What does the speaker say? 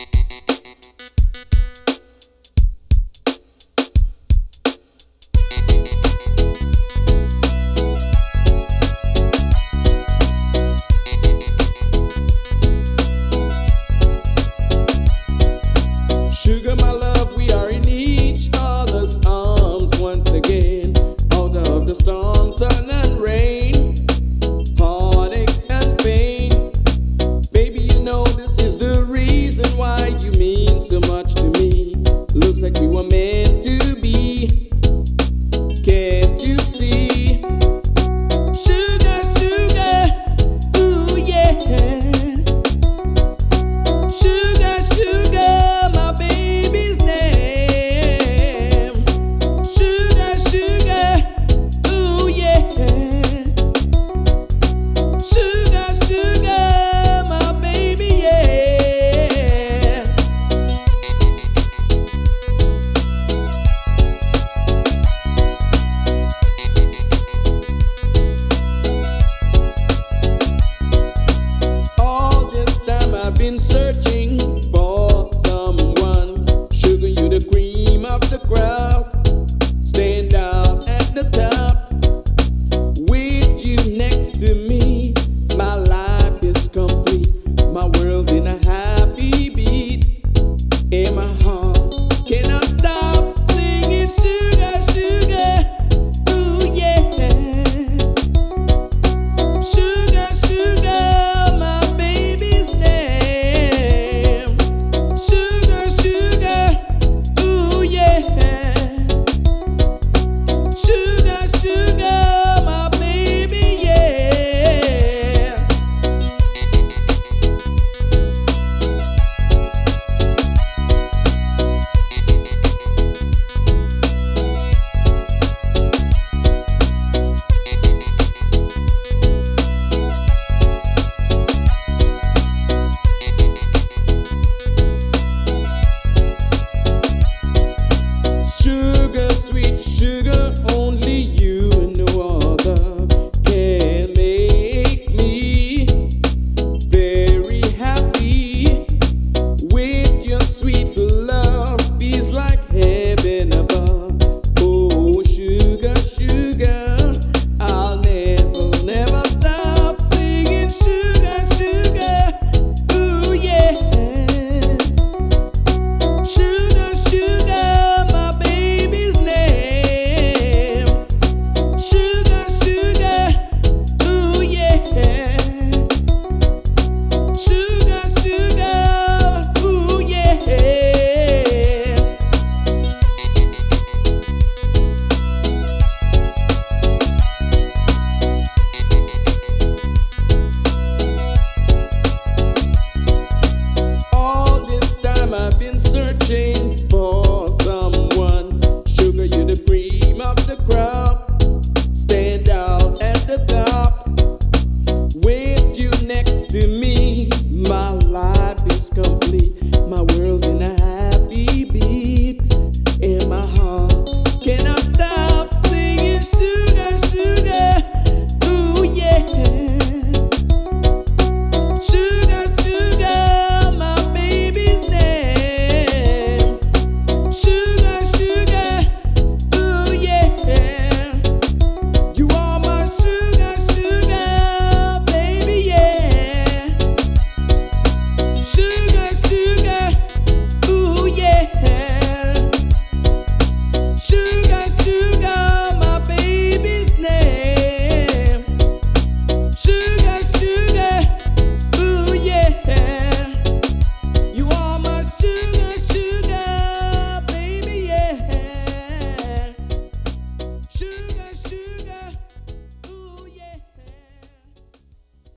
Looks like eu amei. é. degree.